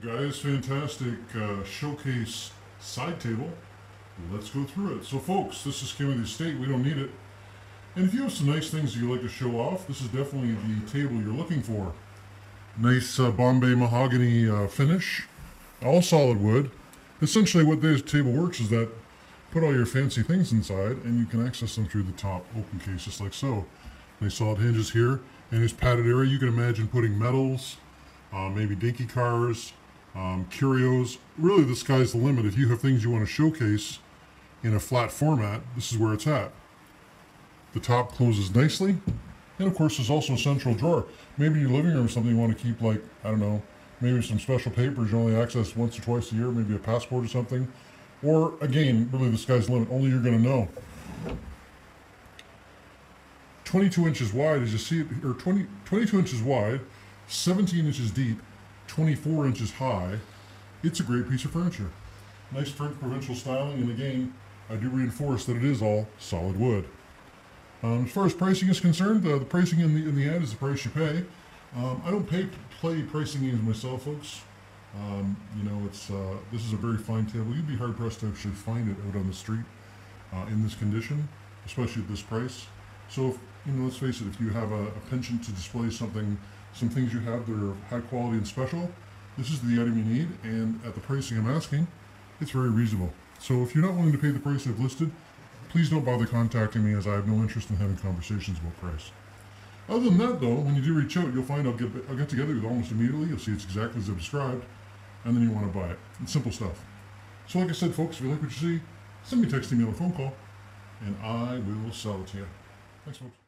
guys, fantastic uh, showcase side table. Let's go through it. So, folks, this is the estate. We don't need it. And if you have some nice things you like to show off, this is definitely the table you're looking for. Nice uh, Bombay mahogany uh, finish, all solid wood. Essentially, what this table works is that put all your fancy things inside, and you can access them through the top open case, just like so. Nice solid hinges here. In this padded area, you can imagine putting medals, uh, maybe dinky cars, um, curios. Really, the sky's the limit. If you have things you want to showcase in a flat format, this is where it's at. The top closes nicely. And of course, there's also a central drawer. Maybe your living room or something you want to keep, like, I don't know, maybe some special papers you only access once or twice a year, maybe a passport or something. Or, again, really the sky's the limit. Only you're going to know. 22 inches wide, as you see it, or 20, 22 inches wide, 17 inches deep, 24 inches high. It's a great piece of furniture. Nice French provincial styling, and again, I do reinforce that it is all solid wood. Um, as far as pricing is concerned, uh, the pricing in the in the ad is the price you pay. Um, I don't pay play pricing games myself, folks. Um, you know, it's uh, this is a very fine table. You'd be hard pressed to actually find it out on the street uh, in this condition, especially at this price. So, if, you know, let's face it, if you have a, a penchant to display something, some things you have that are high quality and special, this is the item you need, and at the pricing I'm asking, it's very reasonable. So, if you're not willing to pay the price I've listed, please don't bother contacting me as I have no interest in having conversations about price. Other than that, though, when you do reach out, you'll find I'll get, I'll get together with almost immediately. You'll see it's exactly as I've described, and then you want to buy it. It's simple stuff. So, like I said, folks, if you like what you see, send me a text, email, or phone call, and I will sell it to you. Merci beaucoup.